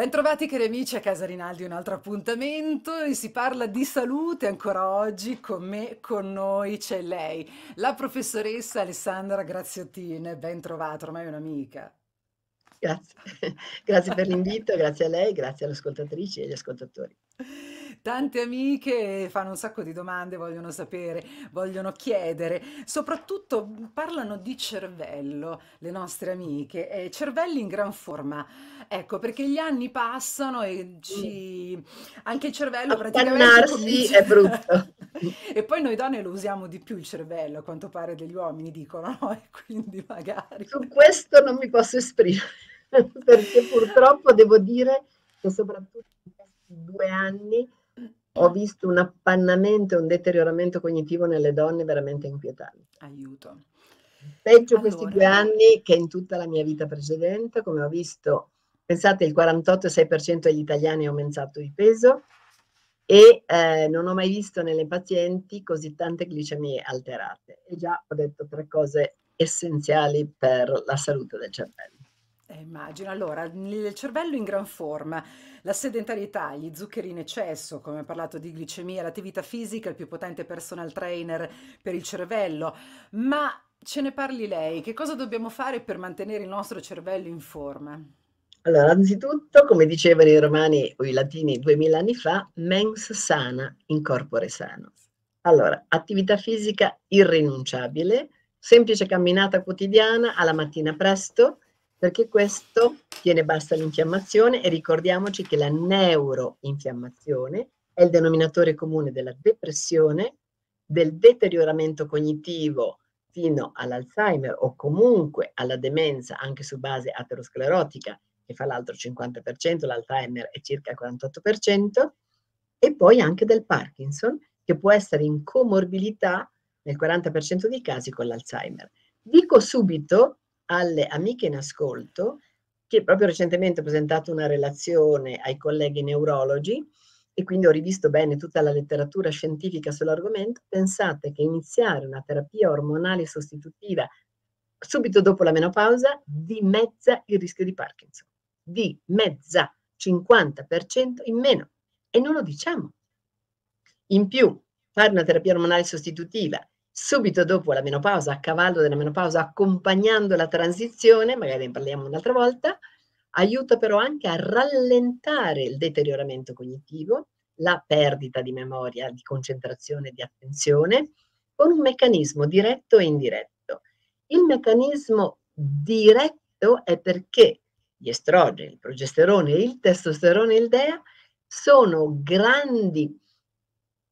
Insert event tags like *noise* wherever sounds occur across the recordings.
Bentrovati cari amici a Casa Rinaldi, un altro appuntamento e si parla di salute ancora oggi, con me, con noi c'è lei, la professoressa Alessandra Graziottine, ben trovata, ormai è un'amica. Grazie, *laughs* grazie per l'invito, grazie a lei, grazie alle ascoltatrici e agli ascoltatori. Tante amiche fanno un sacco di domande, vogliono sapere, vogliono chiedere, soprattutto parlano di cervello, le nostre amiche, e cervelli in gran forma. Ecco, perché gli anni passano e ci... anche il cervello praticamente comincia... è brutto. *laughs* E poi noi donne lo usiamo di più il cervello, a quanto pare degli uomini dicono, no? E quindi magari... Su questo non mi posso esprimere, *laughs* perché purtroppo devo dire che soprattutto in questi due anni ho visto un appannamento e un deterioramento cognitivo nelle donne veramente inquietanti. Aiuto. Peggio questi due Allora, anni che in tutta la mia vita precedente, come ho visto, pensate, il 48,6% degli italiani ha aumentato di peso e eh, non ho mai visto nelle pazienti così tante glicemie alterate. E già ho detto tre cose essenziali per la salute del cervello. Eh, immagino. Allora, il cervello in gran forma, la sedentarietà, gli zuccheri in eccesso, come ha parlato di glicemia, l'attività fisica, il più potente personal trainer per il cervello. Ma ce ne parli lei, che cosa dobbiamo fare per mantenere il nostro cervello in forma? Allora, anzitutto, come dicevano i romani o i latini duemila anni fa, mens sana in corpore sano. Allora, attività fisica irrinunciabile, semplice camminata quotidiana alla mattina presto, perché questo tiene bassa l'infiammazione e ricordiamoci che la neuroinfiammazione è il denominatore comune della depressione, del deterioramento cognitivo fino all'Alzheimer o comunque alla demenza anche su base aterosclerotica che fa l'altro 50%, l'Alzheimer è circa il 48%, e poi anche del Parkinson, che può essere in comorbilità nel 40% dei casi con l'Alzheimer. Dico subito alle amiche in ascolto che proprio recentemente ho presentato una relazione ai colleghi neurologi e quindi ho rivisto bene tutta la letteratura scientifica sull'argomento. Pensate che iniziare una terapia ormonale sostitutiva subito dopo la menopausa dimezza il rischio di Parkinson di mezza 50% in meno e non lo diciamo. In più, fare una terapia ormonale sostitutiva subito dopo la menopausa, a cavallo della menopausa, accompagnando la transizione, magari ne parliamo un'altra volta, aiuta però anche a rallentare il deterioramento cognitivo, la perdita di memoria, di concentrazione, di attenzione, con un meccanismo diretto e indiretto. Il meccanismo diretto è perché gli estrogeni, il progesterone, il testosterone e il DEA sono grandi,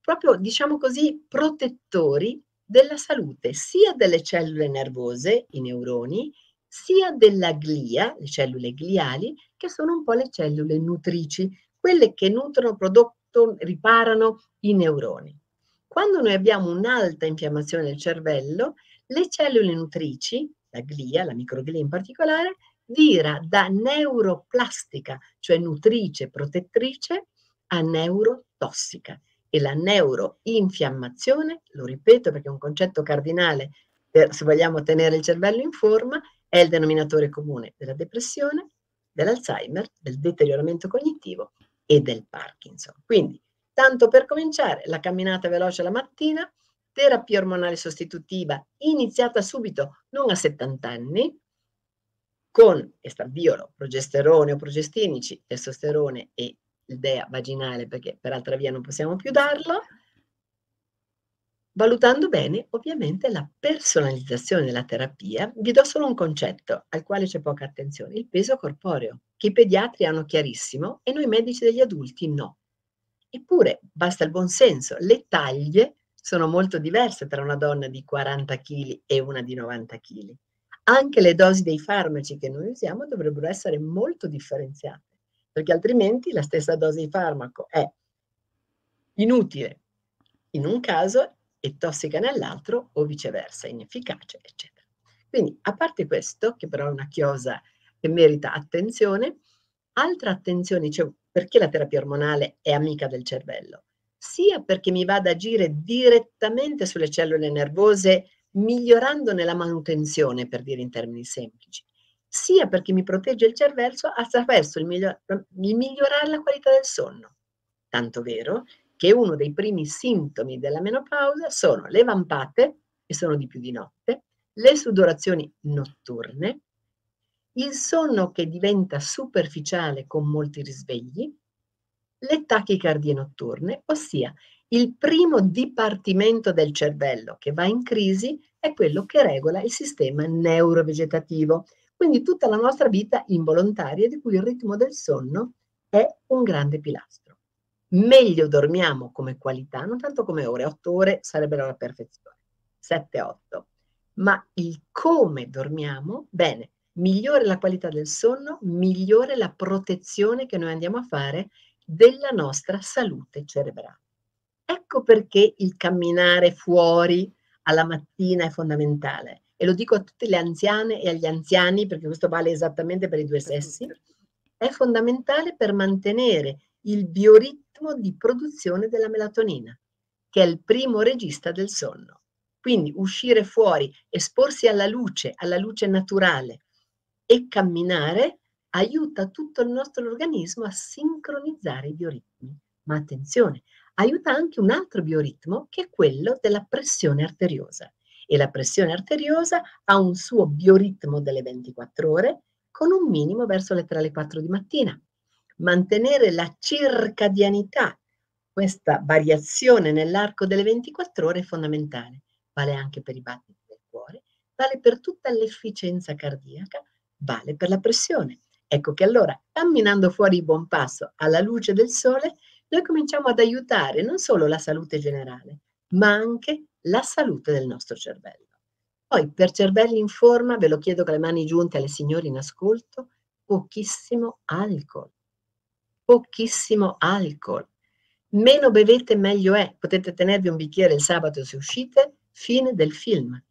proprio diciamo così, protettori della salute sia delle cellule nervose, i neuroni, sia della glia, le cellule gliali, che sono un po' le cellule nutrici, quelle che nutrono, prodotto, riparano i neuroni. Quando noi abbiamo un'alta infiammazione del cervello, le cellule nutrici, la glia, la microglia in particolare, vira da neuroplastica, cioè nutrice, protettrice, a neurotossica. E la neuroinfiammazione, lo ripeto perché è un concetto cardinale per, se vogliamo tenere il cervello in forma, è il denominatore comune della depressione, dell'Alzheimer, del deterioramento cognitivo e del Parkinson. Quindi, tanto per cominciare, la camminata veloce la mattina, terapia ormonale sostitutiva iniziata subito, non a 70 anni, con estraviolo, progesterone o progestinici, testosterone e il vaginale, perché per altra via non possiamo più darlo, valutando bene ovviamente la personalizzazione della terapia, vi do solo un concetto al quale c'è poca attenzione, il peso corporeo, che i pediatri hanno chiarissimo e noi medici degli adulti no. Eppure basta il buon senso, le taglie sono molto diverse tra una donna di 40 kg e una di 90 kg anche le dosi dei farmaci che noi usiamo dovrebbero essere molto differenziate, perché altrimenti la stessa dose di farmaco è inutile in un caso e tossica nell'altro o viceversa, inefficace, eccetera. Quindi, a parte questo, che però è una chiosa che merita attenzione, altra attenzione, cioè perché la terapia ormonale è amica del cervello? Sia perché mi va ad agire direttamente sulle cellule nervose migliorandone la manutenzione, per dire in termini semplici, sia perché mi protegge il cervello attraverso il, miglior- il migliorare la qualità del sonno. Tanto vero che uno dei primi sintomi della menopausa sono le vampate, e sono di più di notte, le sudorazioni notturne, il sonno che diventa superficiale con molti risvegli, le tachicardie notturne, ossia il primo dipartimento del cervello che va in crisi è quello che regola il sistema neurovegetativo, quindi tutta la nostra vita involontaria di cui il ritmo del sonno è un grande pilastro. Meglio dormiamo come qualità, non tanto come ore, 8 ore sarebbero la perfezione, 7-8, ma il come dormiamo, bene, migliore la qualità del sonno, migliore la protezione che noi andiamo a fare della nostra salute cerebrale. Ecco perché il camminare fuori alla mattina è fondamentale. E lo dico a tutte le anziane e agli anziani, perché questo vale esattamente per i due sessi. È fondamentale per mantenere il bioritmo di produzione della melatonina, che è il primo regista del sonno. Quindi uscire fuori, esporsi alla luce, alla luce naturale e camminare aiuta tutto il nostro organismo a sincronizzare i bioritmi. Ma attenzione, aiuta anche un altro bioritmo che è quello della pressione arteriosa. E la pressione arteriosa ha un suo bioritmo delle 24 ore con un minimo verso le 3 alle 4 di mattina. Mantenere la circadianità, questa variazione nell'arco delle 24 ore è fondamentale. Vale anche per i battiti del cuore, vale per tutta l'efficienza cardiaca, vale per la pressione. Ecco che allora, camminando fuori di buon passo alla luce del sole, noi cominciamo ad aiutare non solo la salute generale, ma anche la salute del nostro cervello. Poi per cervelli in forma, ve lo chiedo con le mani giunte alle signore in ascolto, pochissimo alcol. Pochissimo alcol. Meno bevete meglio è. Potete tenervi un bicchiere il sabato se uscite, fine del film.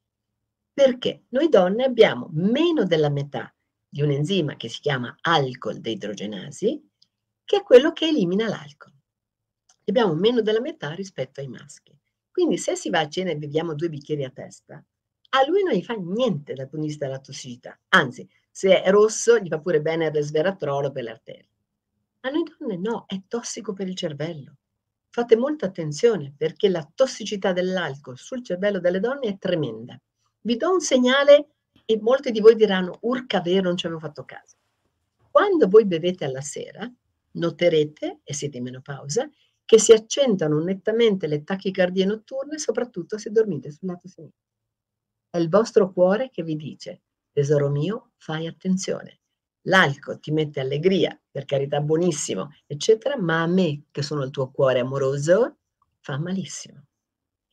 Perché noi donne abbiamo meno della metà di un enzima che si chiama alcol deidrogenasi, che è quello che elimina l'alcol abbiamo meno della metà rispetto ai maschi. Quindi se si va a cena e beviamo due bicchieri a testa, a lui non gli fa niente dal punto di vista della tossicità. Anzi, se è rosso gli fa pure bene il resveratrolo per le arterie. A noi donne no, è tossico per il cervello. Fate molta attenzione perché la tossicità dell'alcol sul cervello delle donne è tremenda. Vi do un segnale e molti di voi diranno, urca vero, non ci avevo fatto caso. Quando voi bevete alla sera, noterete, e siete in menopausa, che si accentuano nettamente le tachicardie notturne, soprattutto se dormite sul lato sinistro. È il vostro cuore che vi dice, tesoro mio, fai attenzione. L'alcol ti mette allegria, per carità buonissimo, eccetera, ma a me, che sono il tuo cuore amoroso, fa malissimo.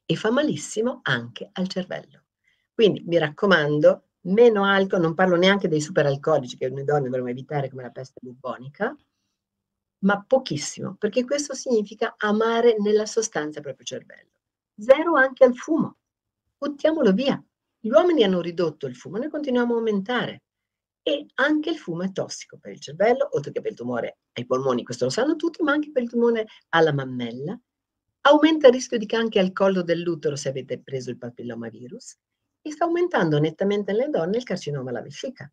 E fa malissimo anche al cervello. Quindi mi raccomando, meno alcol, non parlo neanche dei superalcolici che noi donne dovremmo evitare come la peste bubbonica, ma pochissimo, perché questo significa amare nella sostanza il proprio cervello. Zero anche al fumo. Buttiamolo via. Gli uomini hanno ridotto il fumo, noi continuiamo a aumentare. E anche il fumo è tossico per il cervello, oltre che per il tumore ai polmoni, questo lo sanno tutti, ma anche per il tumore alla mammella. Aumenta il rischio di cancro al collo dell'utero se avete preso il papillomavirus e sta aumentando nettamente nelle donne il carcinoma alla vescica,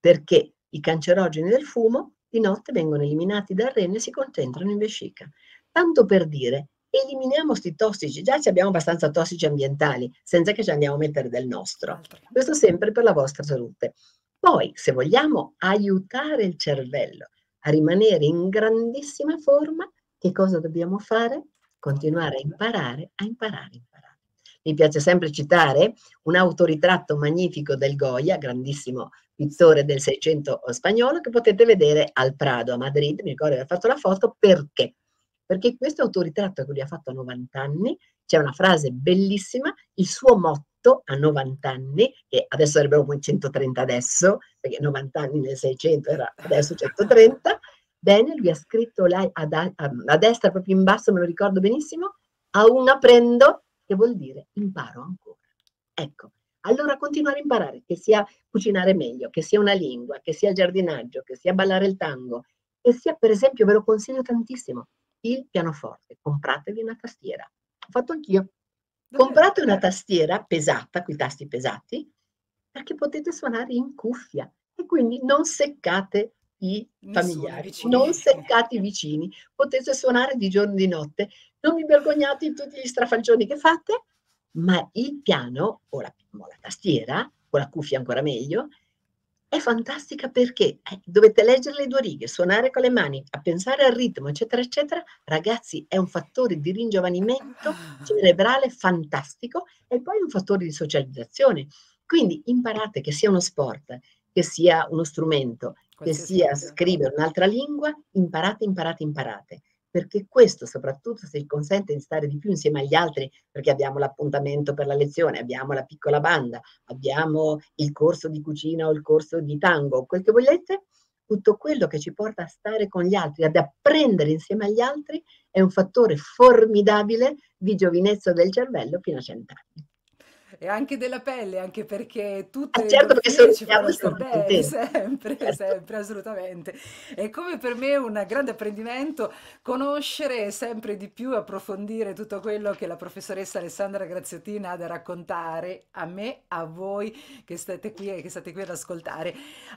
perché i cancerogeni del fumo di notte vengono eliminati dal rene e si concentrano in vescica. Tanto per dire, eliminiamo questi tossici, già ci abbiamo abbastanza tossici ambientali, senza che ci andiamo a mettere del nostro. Questo sempre per la vostra salute. Poi, se vogliamo aiutare il cervello a rimanere in grandissima forma, che cosa dobbiamo fare? Continuare a imparare, a imparare, a imparare. Mi piace sempre citare un autoritratto magnifico del Goya, grandissimo pittore del Seicento spagnolo che potete vedere al Prado a Madrid, mi ricordo di aver fatto la foto, perché? Perché questo autoritratto che lui ha fatto a 90 anni, c'è una frase bellissima, il suo motto a 90 anni, che adesso sarebbero come 130 adesso, perché 90 anni nel 600 era adesso 130, bene, lui ha scritto là a, a, a destra, proprio in basso, me lo ricordo benissimo, a un aprendo, che vuol dire imparo ancora. Ecco, allora continuare a imparare, che sia cucinare meglio, che sia una lingua, che sia il giardinaggio, che sia ballare il tango, che sia per esempio, ve lo consiglio tantissimo, il pianoforte. Compratevi una tastiera. Ho fatto anch'io. Comprate una tastiera pesata, con i tasti pesati, perché potete suonare in cuffia. E quindi non seccate i familiari, non seccate i vicini, potete suonare di giorno e di notte, non vi vergognate di tutti gli strafalcioni che fate, ma il piano o la, o la tastiera, o la cuffia ancora meglio, è fantastica perché eh, dovete leggere le due righe, suonare con le mani, a pensare al ritmo, eccetera, eccetera. Ragazzi, è un fattore di ringiovanimento cerebrale fantastico e poi un fattore di socializzazione. Quindi imparate che sia uno sport, che sia uno strumento, che sia scrivere un'altra lingua, imparate, imparate, imparate perché questo soprattutto se consente di stare di più insieme agli altri, perché abbiamo l'appuntamento per la lezione, abbiamo la piccola banda, abbiamo il corso di cucina o il corso di tango, quel che volete, tutto quello che ci porta a stare con gli altri, ad apprendere insieme agli altri, è un fattore formidabile di giovinezza del cervello fino a cent'anni. E anche della pelle, anche perché tutte Ah, le certo, perché endorfine ci fanno e star bene, sempre, Certo. sempre, assolutamente. È come per me un grande apprendimento conoscere sempre di più, approfondire tutto quello che la professoressa Alessandra Graziottina ha da raccontare a me, a voi che state qui e che state qui ad ascoltare.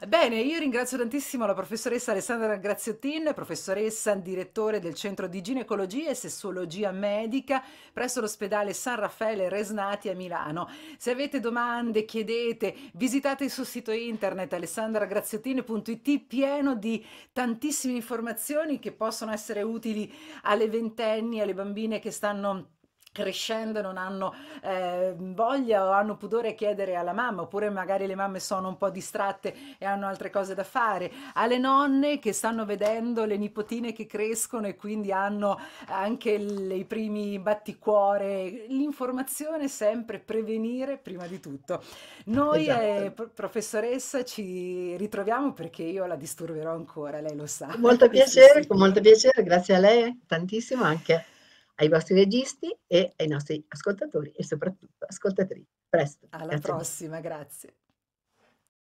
Bene, io ringrazio tantissimo la professoressa Alessandra Graziottin, professoressa direttore del Centro di Ginecologia e Sessuologia Medica presso l'ospedale San Raffaele Resnati a Milano. Se avete domande, chiedete, visitate il suo sito internet alessandragraziottini.it pieno di tantissime informazioni che possono essere utili alle ventenni, alle bambine che stanno crescendo non hanno eh, voglia o hanno pudore a chiedere alla mamma, oppure magari le mamme sono un po' distratte e hanno altre cose da fare, alle nonne che stanno vedendo le nipotine che crescono e quindi hanno anche i primi batticuore, l'informazione sempre prevenire prima di tutto. Noi, eh, Esatto. pro- professoressa, ci ritroviamo perché io la disturberò ancora, lei lo sa. Molto *laughs* piacere, sì. con molto piacere, grazie a lei tantissimo anche ai vostri registi e ai nostri ascoltatori e soprattutto ascoltatrici. Presto, Alla grazie prossima, grazie.